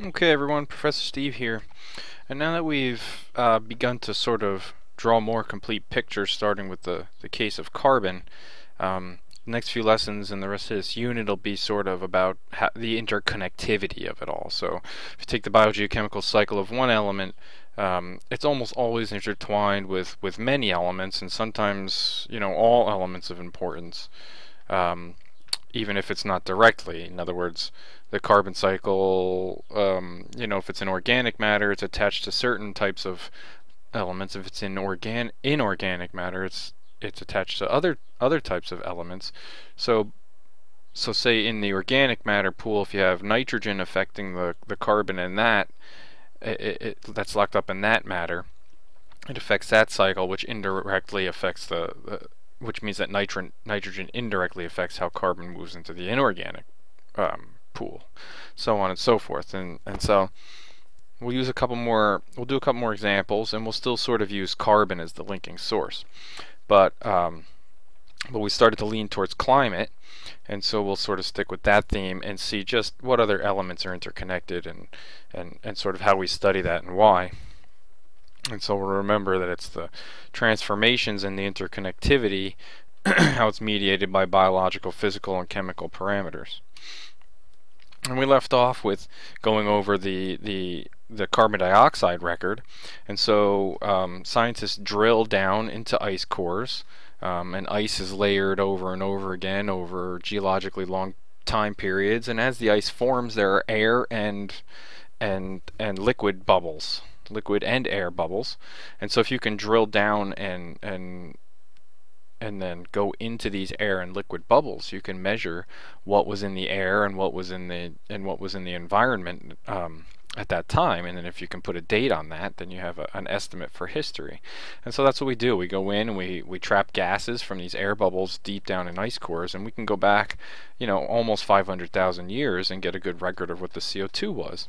Okay everyone, Professor Steve here. And now that we've uh, begun to sort of draw more complete pictures starting with the, the case of carbon, um, the next few lessons and the rest of this unit will be sort of about the interconnectivity of it all. So if you take the biogeochemical cycle of one element, um, it's almost always intertwined with, with many elements and sometimes, you know, all elements of importance. Um, even if it's not directly. In other words, the carbon cycle, um, you know, if it's an organic matter, it's attached to certain types of elements. If it's in organ inorganic matter, it's it's attached to other other types of elements. So so say in the organic matter pool, if you have nitrogen affecting the the carbon in that, it, it, that's locked up in that matter. It affects that cycle, which indirectly affects the, the which means that nitrogen nitrogen indirectly affects how carbon moves into the inorganic um, pool, so on and so forth. And and so we'll use a couple more. We'll do a couple more examples, and we'll still sort of use carbon as the linking source. But um, but we started to lean towards climate, and so we'll sort of stick with that theme and see just what other elements are interconnected and and and sort of how we study that and why. And so we'll remember that it's the transformations and the interconnectivity, how it's mediated by biological, physical, and chemical parameters. And we left off with going over the the the carbon dioxide record, and so um, scientists drill down into ice cores, um, and ice is layered over and over again over geologically long time periods, and as the ice forms, there are air and and and liquid bubbles liquid and air bubbles. And so if you can drill down and and and then go into these air and liquid bubbles, you can measure what was in the air and what was in the and what was in the environment um, at that time and then if you can put a date on that then you have a, an estimate for history. And so that's what we do. We go in and we we trap gases from these air bubbles deep down in ice cores and we can go back you know almost 500,000 years and get a good record of what the CO2 was.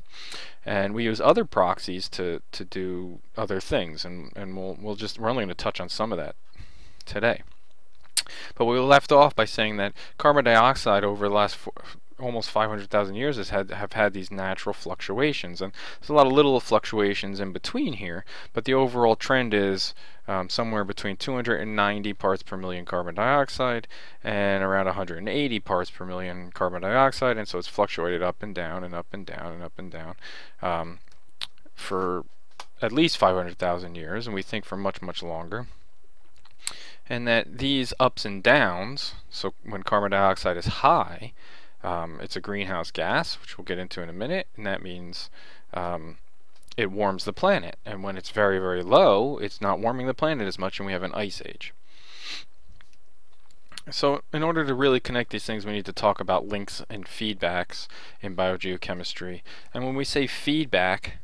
And we use other proxies to to do other things and and we'll we'll just we're only going to touch on some of that today. But we left off by saying that carbon dioxide over the last four, almost 500,000 years has had have had these natural fluctuations. And there's a lot of little fluctuations in between here but the overall trend is um, somewhere between 290 parts per million carbon dioxide and around 180 parts per million carbon dioxide. And so it's fluctuated up and down and up and down and up and down um, for at least 500,000 years. And we think for much much longer. And that these ups and downs so when carbon dioxide is high um, it's a greenhouse gas, which we'll get into in a minute, and that means um, it warms the planet. And when it's very, very low, it's not warming the planet as much, and we have an ice age. So in order to really connect these things, we need to talk about links and feedbacks in biogeochemistry. And when we say feedback,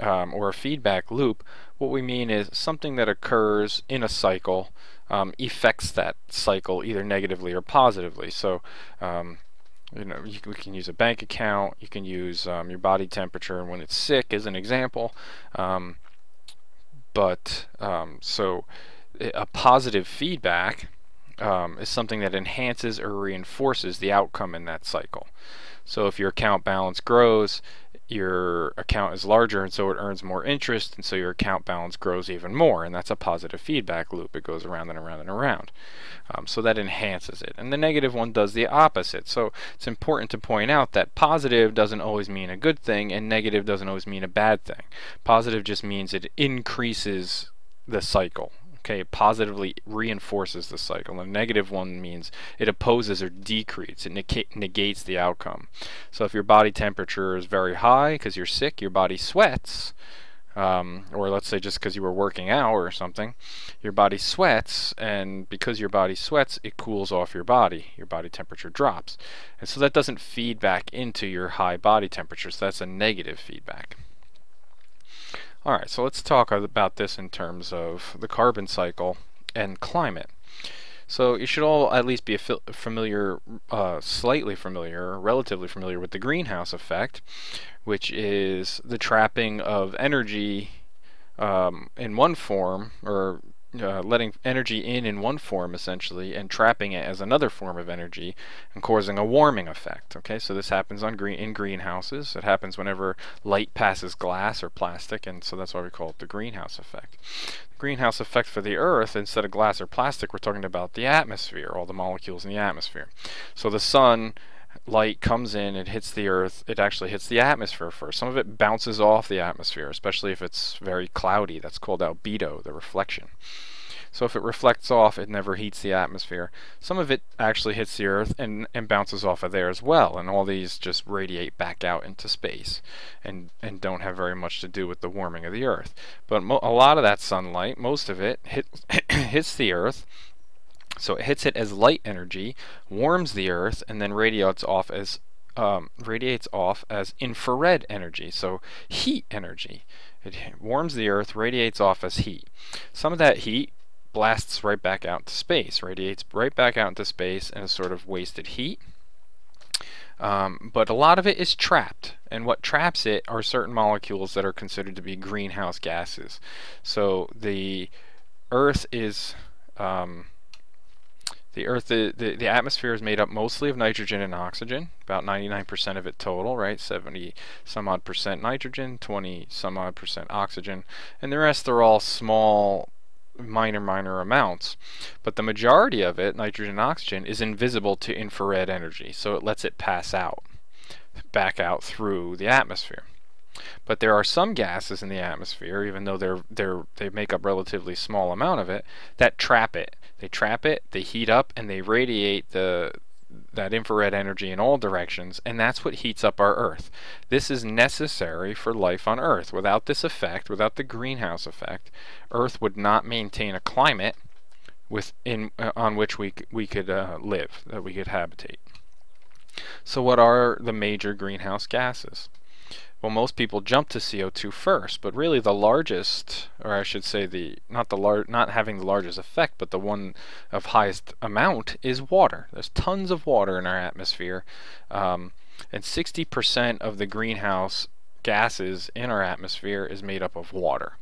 um, or a feedback loop, what we mean is something that occurs in a cycle um, affects that cycle either negatively or positively. So um, you know, you, we can use a bank account. You can use um, your body temperature when it's sick as an example. Um, but um, so a positive feedback um, is something that enhances or reinforces the outcome in that cycle. So if your account balance grows, your account is larger and so it earns more interest and so your account balance grows even more and that's a positive feedback loop. It goes around and around and around. Um, so that enhances it. And the negative one does the opposite. So it's important to point out that positive doesn't always mean a good thing and negative doesn't always mean a bad thing. Positive just means it increases the cycle okay, it positively reinforces the cycle. The negative one means it opposes or decreases, it negates the outcome. So if your body temperature is very high because you're sick, your body sweats, um, or let's say just because you were working out or something, your body sweats, and because your body sweats, it cools off your body. Your body temperature drops. And so that doesn't feed back into your high body temperature, so that's a negative feedback. Alright, so let's talk about this in terms of the carbon cycle and climate. So you should all at least be familiar, uh, slightly familiar, relatively familiar with the greenhouse effect, which is the trapping of energy um, in one form, or uh, letting energy in in one form essentially and trapping it as another form of energy and causing a warming effect okay? So this happens on green in greenhouses. It happens whenever light passes glass or plastic and so that's why we call it the greenhouse effect. The greenhouse effect for the earth instead of glass or plastic we're talking about the atmosphere all the molecules in the atmosphere. So the sun light comes in, it hits the earth, it actually hits the atmosphere first. Some of it bounces off the atmosphere, especially if it's very cloudy. That's called albedo, the reflection. So if it reflects off, it never heats the atmosphere. Some of it actually hits the earth and, and bounces off of there as well, and all these just radiate back out into space and, and don't have very much to do with the warming of the earth. But a lot of that sunlight, most of it, hit, hits the earth so it hits it as light energy, warms the Earth, and then radiates off as um, radiates off as infrared energy, so heat energy. It warms the Earth, radiates off as heat. Some of that heat blasts right back out to space, radiates right back out into space, and is sort of wasted heat. Um, but a lot of it is trapped, and what traps it are certain molecules that are considered to be greenhouse gases. So the Earth is um, the Earth, the, the, the, atmosphere is made up mostly of nitrogen and oxygen, about 99% of it total, right? 70 some odd percent nitrogen, 20 some odd percent oxygen, and the rest are all small, minor, minor amounts. But the majority of it, nitrogen and oxygen, is invisible to infrared energy, so it lets it pass out, back out through the atmosphere. But there are some gases in the atmosphere, even though they're, they're, they make up relatively small amount of it, that trap it they trap it, they heat up, and they radiate the that infrared energy in all directions, and that's what heats up our Earth. This is necessary for life on Earth. Without this effect, without the greenhouse effect, Earth would not maintain a climate within uh, on which we we could uh, live, that we could habitate. So, what are the major greenhouse gases? Well, most people jump to CO2 first, but really the largest, or I should say the not the lar not having the largest effect, but the one of highest amount is water. There's tons of water in our atmosphere, um, and 60% of the greenhouse gases in our atmosphere is made up of water.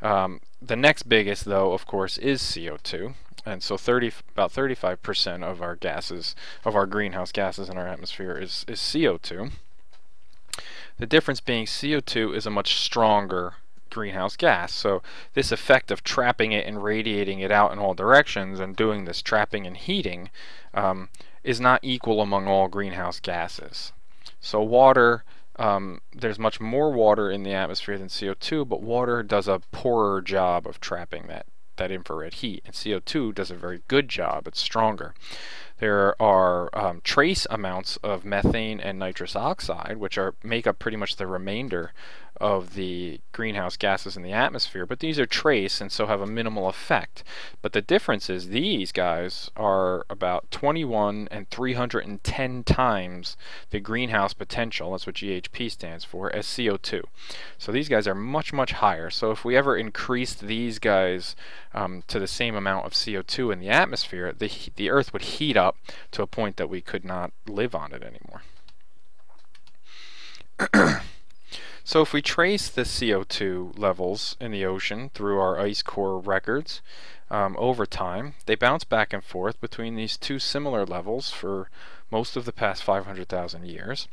Um, the next biggest, though, of course, is CO2, and so 30 about 35% of our gases of our greenhouse gases in our atmosphere is is CO2. The difference being CO2 is a much stronger greenhouse gas. So this effect of trapping it and radiating it out in all directions and doing this trapping and heating um, is not equal among all greenhouse gases. So water, um, there's much more water in the atmosphere than CO2, but water does a poorer job of trapping that, that infrared heat. And CO2 does a very good job, it's stronger. There are um, trace amounts of methane and nitrous oxide, which are make up pretty much the remainder of the greenhouse gases in the atmosphere, but these are trace and so have a minimal effect. But the difference is these guys are about 21 and 310 times the greenhouse potential, that's what GHP stands for, as CO2. So these guys are much, much higher. So if we ever increased these guys um, to the same amount of CO2 in the atmosphere, the, the Earth would heat up to a point that we could not live on it anymore. So if we trace the CO2 levels in the ocean through our ice core records um, over time, they bounce back and forth between these two similar levels for most of the past 500,000 years.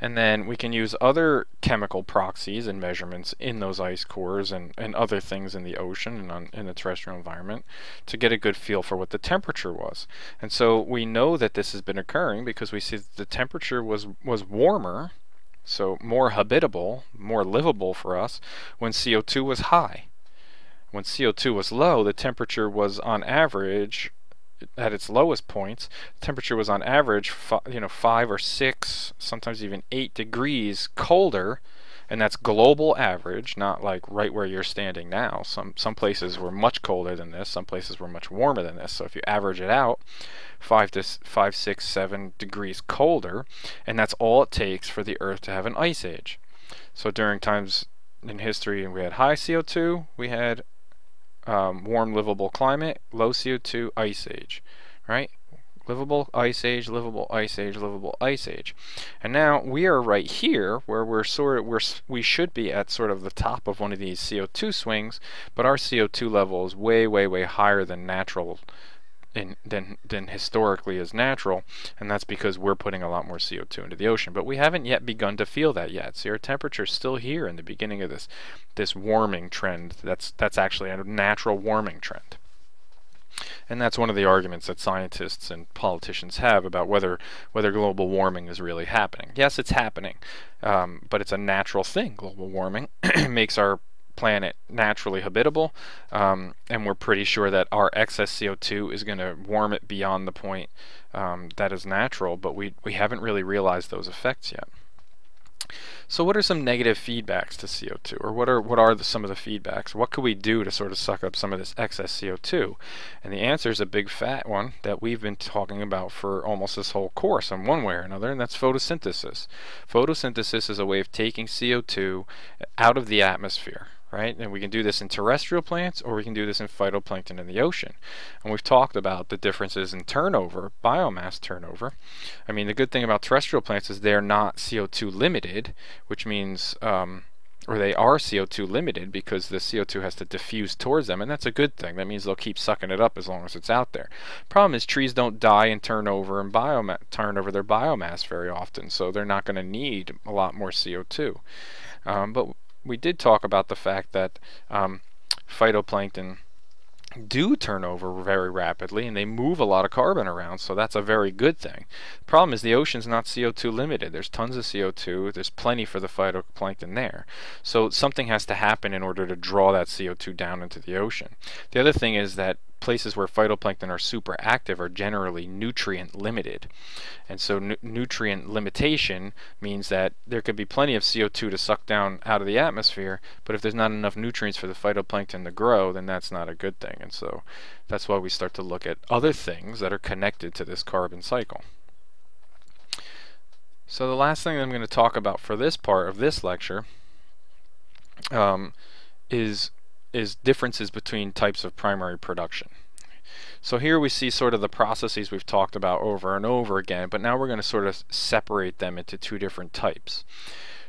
And then we can use other chemical proxies and measurements in those ice cores and, and other things in the ocean and on, in the terrestrial environment to get a good feel for what the temperature was. And so we know that this has been occurring because we see that the temperature was, was warmer so more habitable, more livable for us when CO2 was high. When CO2 was low, the temperature was on average at its lowest points, temperature was on average, you know, five or six, sometimes even eight degrees colder and that's global average, not like right where you're standing now. Some some places were much colder than this, some places were much warmer than this. So if you average it out, five to five, six, seven degrees colder, and that's all it takes for the Earth to have an ice age. So during times in history, we had high CO2, we had um, warm, livable climate, low CO2, ice age, right? livable ice age, livable ice age, livable ice age. And now we are right here where we're sort of we're we should be at sort of the top of one of these CO2 swings, but our CO2 level is way way way higher than natural in, than than historically is natural, and that's because we're putting a lot more CO2 into the ocean. But we haven't yet begun to feel that yet. See, our temperature is still here in the beginning of this this warming trend. That's that's actually a natural warming trend. And that's one of the arguments that scientists and politicians have about whether whether global warming is really happening. Yes, it's happening, um, but it's a natural thing. Global warming makes our planet naturally habitable, um, and we're pretty sure that our excess CO2 is going to warm it beyond the point um, that is natural, but we, we haven't really realized those effects yet. So what are some negative feedbacks to CO2 or what are what are the, some of the feedbacks? What could we do to sort of suck up some of this excess CO2? And the answer is a big fat one that we've been talking about for almost this whole course in one way or another and that's photosynthesis. Photosynthesis is a way of taking CO2 out of the atmosphere right? And we can do this in terrestrial plants or we can do this in phytoplankton in the ocean. And we've talked about the differences in turnover, biomass turnover. I mean, the good thing about terrestrial plants is they're not CO2 limited, which means, um, or they are CO2 limited because the CO2 has to diffuse towards them, and that's a good thing. That means they'll keep sucking it up as long as it's out there. Problem is, trees don't die and turn over and turn over their biomass very often, so they're not going to need a lot more CO2. Um, but we did talk about the fact that um, phytoplankton do turn over very rapidly and they move a lot of carbon around so that's a very good thing. The problem is the ocean's not CO2 limited. There's tons of CO2 there's plenty for the phytoplankton there. So something has to happen in order to draw that CO2 down into the ocean. The other thing is that places where phytoplankton are super active are generally nutrient limited. And so nutrient limitation means that there could be plenty of CO2 to suck down out of the atmosphere, but if there's not enough nutrients for the phytoplankton to grow, then that's not a good thing. And so that's why we start to look at other things that are connected to this carbon cycle. So the last thing I'm going to talk about for this part of this lecture um, is is differences between types of primary production. So here we see sort of the processes we've talked about over and over again, but now we're going to sort of separate them into two different types.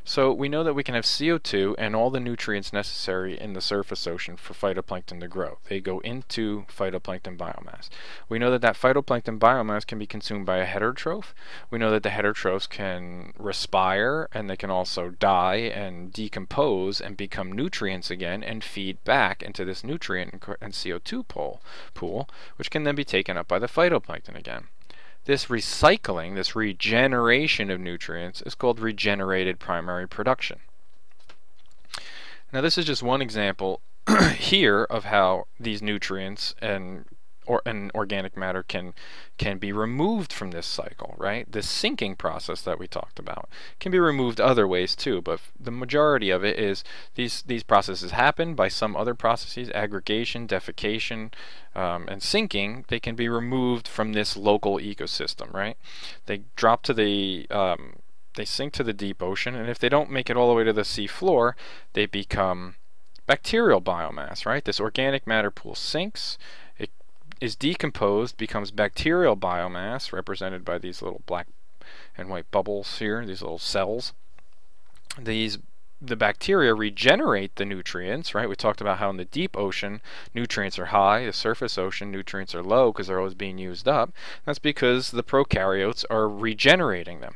So we know that we can have CO2 and all the nutrients necessary in the surface ocean for phytoplankton to grow. They go into phytoplankton biomass. We know that that phytoplankton biomass can be consumed by a heterotroph. We know that the heterotrophs can respire and they can also die and decompose and become nutrients again and feed back into this nutrient and CO2 pool, which can then be taken up by the phytoplankton again. This recycling, this regeneration of nutrients is called regenerated primary production. Now this is just one example here of how these nutrients and or an organic matter can can be removed from this cycle, right? The sinking process that we talked about can be removed other ways too, but the majority of it is these these processes happen by some other processes, aggregation, defecation, um, and sinking. They can be removed from this local ecosystem, right? They drop to the um, they sink to the deep ocean, and if they don't make it all the way to the sea floor, they become bacterial biomass, right? This organic matter pool sinks, is decomposed, becomes bacterial biomass, represented by these little black and white bubbles here, these little cells. These the bacteria regenerate the nutrients, right? We talked about how in the deep ocean nutrients are high, the surface ocean nutrients are low because they're always being used up. That's because the prokaryotes are regenerating them.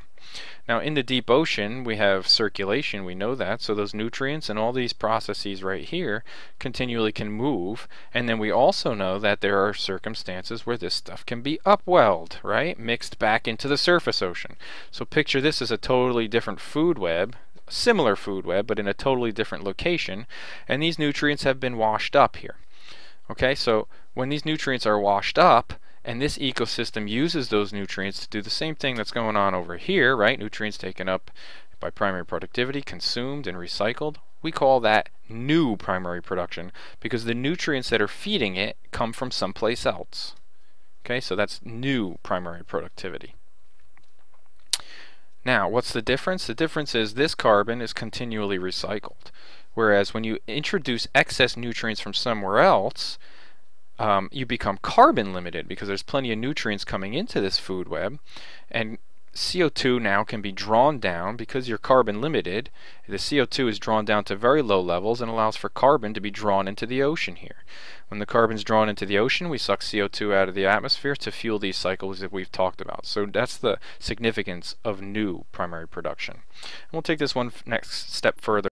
Now in the deep ocean we have circulation, we know that, so those nutrients and all these processes right here continually can move, and then we also know that there are circumstances where this stuff can be upwelled, right? Mixed back into the surface ocean. So picture this as a totally different food web, similar food web, but in a totally different location, and these nutrients have been washed up here. Okay, so when these nutrients are washed up, and this ecosystem uses those nutrients to do the same thing that's going on over here, right? Nutrients taken up by primary productivity, consumed and recycled. We call that new primary production because the nutrients that are feeding it come from someplace else. Okay, so that's new primary productivity. Now, what's the difference? The difference is this carbon is continually recycled. Whereas when you introduce excess nutrients from somewhere else, um, you become carbon limited because there's plenty of nutrients coming into this food web and CO2 now can be drawn down because you're carbon limited. The CO2 is drawn down to very low levels and allows for carbon to be drawn into the ocean here. When the carbon's drawn into the ocean, we suck CO2 out of the atmosphere to fuel these cycles that we've talked about. So that's the significance of new primary production. And we'll take this one next step further.